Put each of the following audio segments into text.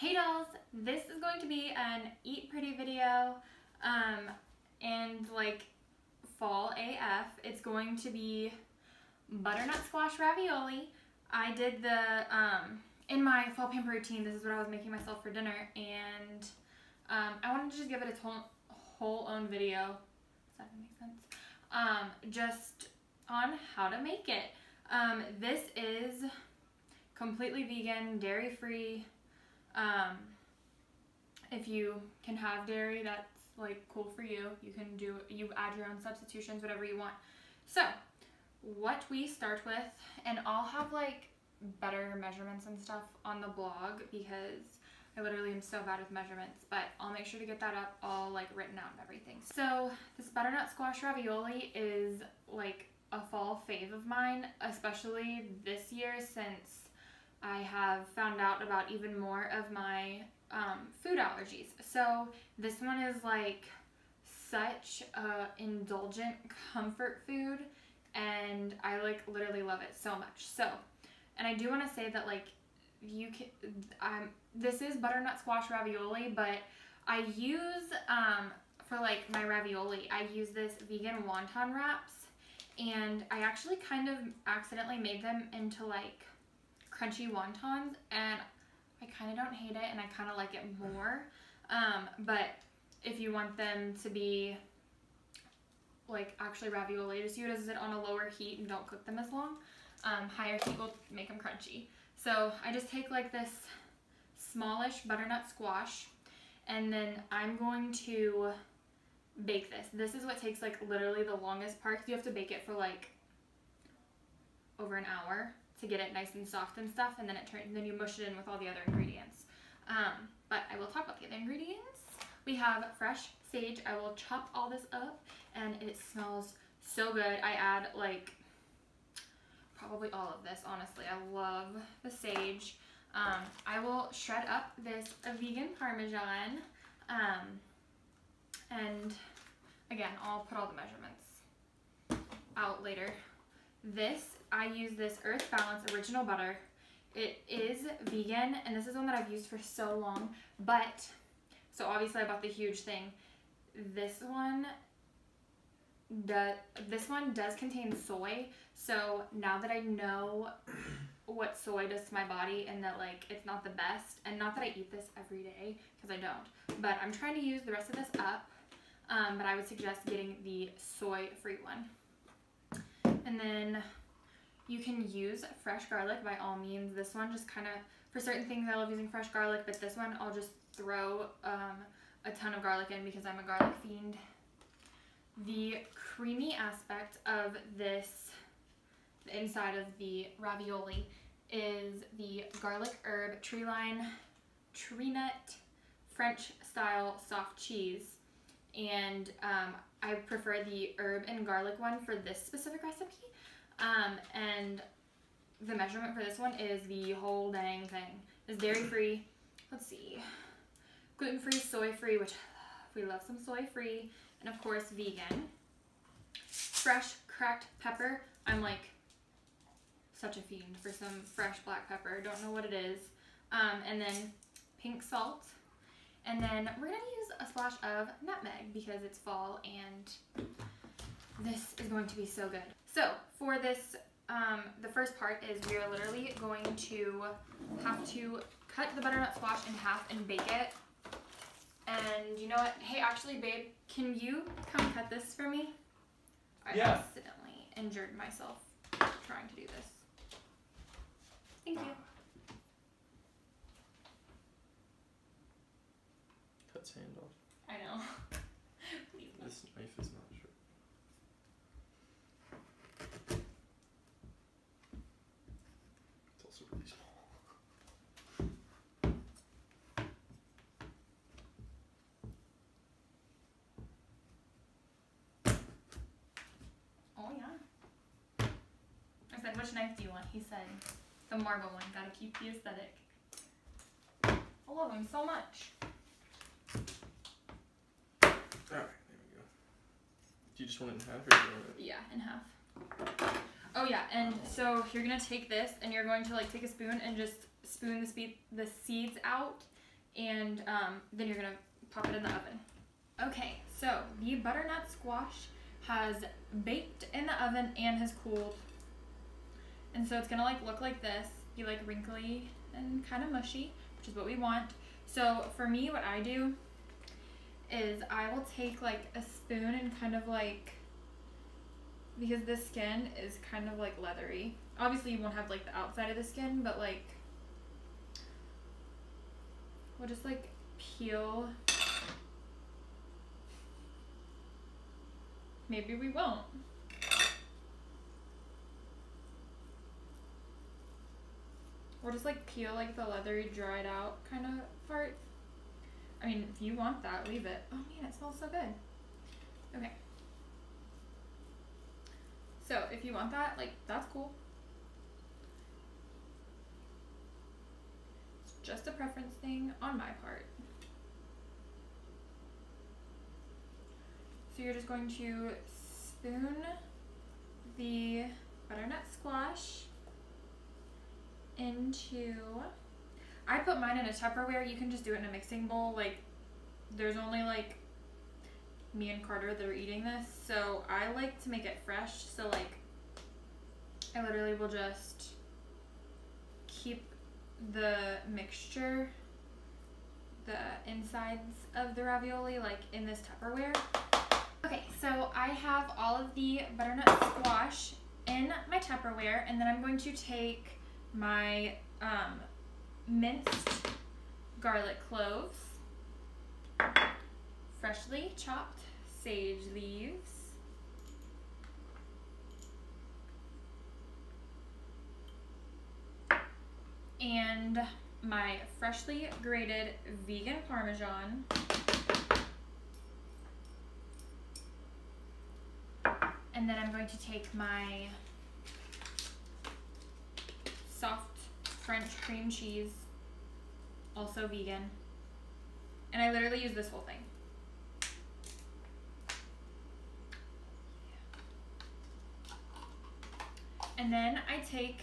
Hey dolls, this is going to be an eat pretty video um, and like fall AF. It's going to be butternut squash ravioli. I did the, um, in my fall pamper routine, this is what I was making myself for dinner and um, I wanted to just give it its whole, whole own video. Does that make sense? Um, just on how to make it. Um, this is completely vegan, dairy free. Um, if you can have dairy, that's like cool for you. You can do, you add your own substitutions, whatever you want. So, what we start with, and I'll have like better measurements and stuff on the blog because I literally am so bad with measurements, but I'll make sure to get that up all like written out and everything. So this butternut squash ravioli is like a fall fave of mine, especially this year since I have found out about even more of my um, food allergies. So this one is like such a indulgent comfort food and I like literally love it so much. So, and I do want to say that like you can um this is butternut squash ravioli, but I use um for like my ravioli, I use this vegan wonton wraps and I actually kind of accidentally made them into like crunchy wontons and I kind of don't hate it and I kind of like it more. Um, but if you want them to be like actually ravioli, just use it on a lower heat and don't cook them as long. Um, higher heat will make them crunchy. So I just take like this smallish butternut squash and then I'm going to bake this. This is what takes like literally the longest part. You have to bake it for like over an hour to get it nice and soft and stuff and then it turns then you mush it in with all the other ingredients. Um, but I will talk about the other ingredients. We have fresh sage. I will chop all this up and it smells so good. I add like probably all of this, honestly. I love the sage. Um, I will shred up this vegan Parmesan. Um, and again, I'll put all the measurements out later. This, I use this Earth Balance Original Butter. It is vegan, and this is one that I've used for so long, but, so obviously I bought the huge thing. This one does, this one does contain soy, so now that I know what soy does to my body and that like it's not the best, and not that I eat this every day, because I don't, but I'm trying to use the rest of this up, um, but I would suggest getting the soy-free one. And then you can use fresh garlic by all means. This one just kind of, for certain things I love using fresh garlic, but this one I'll just throw um, a ton of garlic in because I'm a garlic fiend. The creamy aspect of this, the inside of the ravioli, is the garlic herb Treeline tree nut French style soft cheese. And um, I prefer the herb and garlic one for this specific recipe. Um, and the measurement for this one is the whole dang thing. It's dairy free. Let's see. Gluten free, soy free, which we love some soy free. And of course, vegan. Fresh cracked pepper. I'm like such a fiend for some fresh black pepper. Don't know what it is. Um, and then pink salt. And then we're going to use a splash of nutmeg because it's fall and this is going to be so good. So for this, um, the first part is we are literally going to have to cut the butternut squash in half and bake it. And you know what? Hey, actually, babe, can you come cut this for me? I yeah. accidentally injured myself trying to do this. Thank you. Cuts hand off. I know. Please. This knife is not sure. It's also really small. Oh yeah. I said, which knife do you want? He said, the marble one. Gotta keep the aesthetic. I love him so much. Alright, there we go. Do you just want it in half or do you want it? Yeah, in half. Oh yeah, and so you're gonna take this and you're going to like take a spoon and just spoon the the seeds out and um, then you're gonna pop it in the oven. Okay, so the butternut squash has baked in the oven and has cooled. And so it's gonna like look like this, be like wrinkly and kind of mushy, which is what we want. So for me, what I do is I will take like a spoon and kind of like, because the skin is kind of like leathery. Obviously you won't have like the outside of the skin, but like, we'll just like peel Maybe we won't. We'll just like peel like the leathery dried out kind of part. I mean, if you want that, leave it. Oh man, it smells so good. Okay. So if you want that, like that's cool. It's just a preference thing on my part. So you're just going to spoon the butternut squash into I put mine in a Tupperware. You can just do it in a mixing bowl. Like there's only like me and Carter that are eating this. So I like to make it fresh. So like I literally will just keep the mixture the insides of the ravioli like in this Tupperware Okay, so I have all of the butternut squash in my Tupperware, and then I'm going to take my um, minced garlic cloves, freshly chopped sage leaves, and my freshly grated vegan Parmesan, And then I'm going to take my soft French cream cheese, also vegan. And I literally use this whole thing. And then I take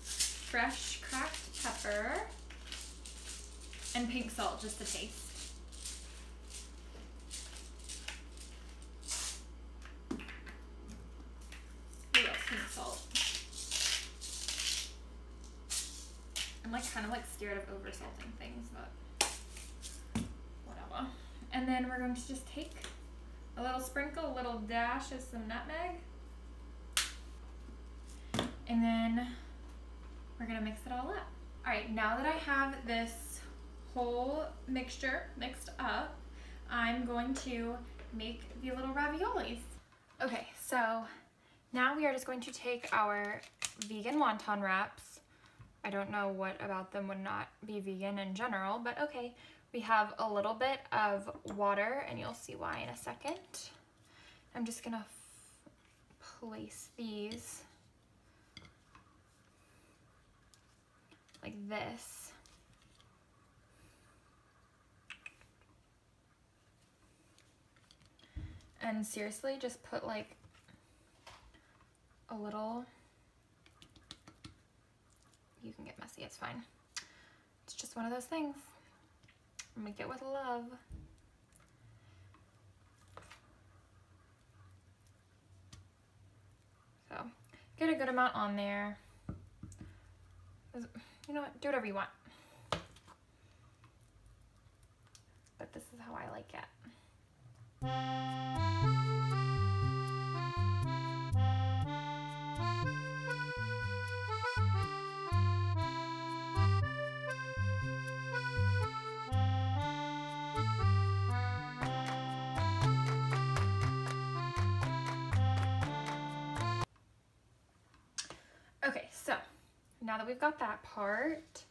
fresh cracked pepper and pink salt just to taste. kind of like scared of over salting things, but whatever. And then we're going to just take a little sprinkle, a little dash of some nutmeg. And then we're gonna mix it all up. All right, now that I have this whole mixture mixed up, I'm going to make the little raviolis. Okay, so now we are just going to take our vegan wonton wraps I don't know what about them would not be vegan in general, but okay. We have a little bit of water, and you'll see why in a second. I'm just gonna place these like this. And seriously, just put like a little you can get messy, it's fine. It's just one of those things. Make it with love. So, get a good amount on there. You know what, do whatever you want. But this is how I like it. Now that we've got that part,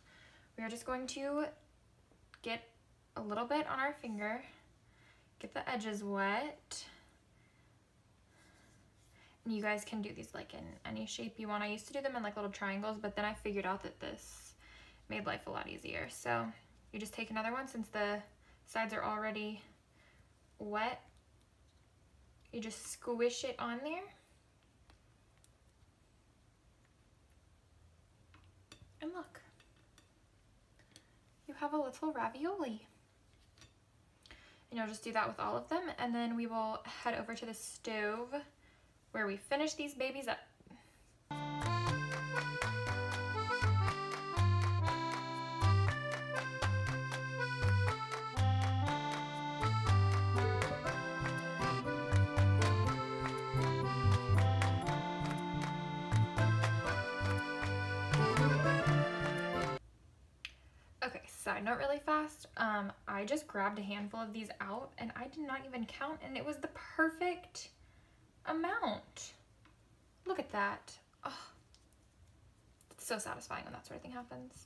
we are just going to get a little bit on our finger, get the edges wet. And you guys can do these like in any shape you want. I used to do them in like little triangles, but then I figured out that this made life a lot easier. So you just take another one since the sides are already wet. You just squish it on there. And look, you have a little ravioli. And you'll just do that with all of them. And then we will head over to the stove where we finish these babies up. Side note really fast. Um, I just grabbed a handful of these out and I did not even count and it was the perfect amount. Look at that. Oh, it's so satisfying when that sort of thing happens.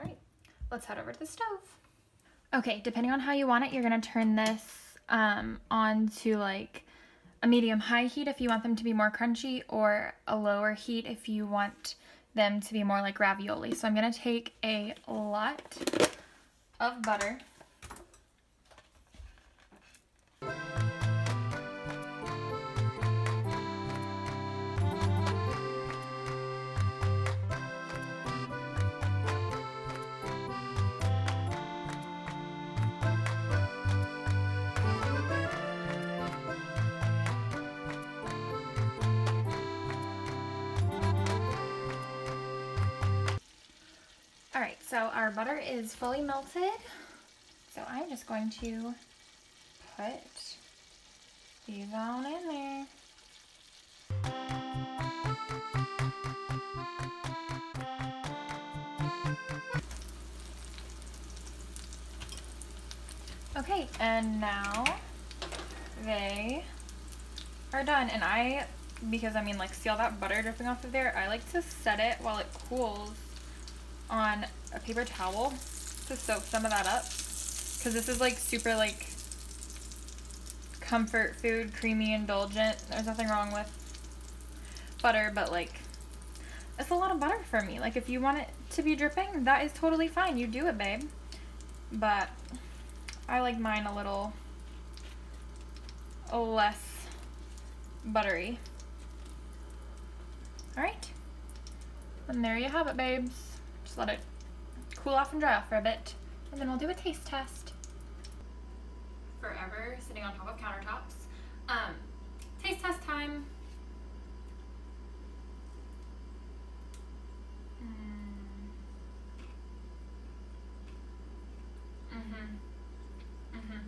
All right, let's head over to the stove. Okay, depending on how you want it, you're gonna turn this um, on to like a medium high heat if you want them to be more crunchy or a lower heat if you want them to be more like ravioli. So I'm gonna take a lot of butter. All right, so our butter is fully melted. So I'm just going to put these on in there. Okay, and now they are done. And I, because I mean like see all that butter dripping off of there, I like to set it while it cools on a paper towel to soak some of that up. Cause this is like super like comfort food, creamy, indulgent. There's nothing wrong with butter, but like it's a lot of butter for me. Like if you want it to be dripping, that is totally fine. You do it, babe. But I like mine a little less buttery. All right. And there you have it, babes. Just let it cool off and dry off for a bit. And then we'll do a taste test. Forever sitting on top of countertops. Um, taste test time. Mm-hmm. Mm-hmm.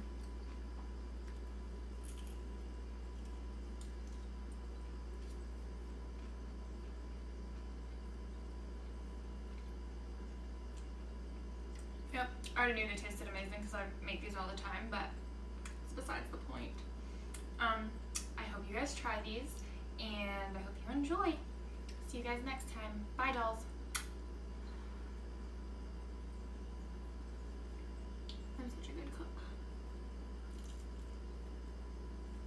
Yep. I already knew they tasted amazing because I make these all the time, but it's besides the point. Um, I hope you guys try these, and I hope you enjoy. See you guys next time. Bye, dolls. I'm such a good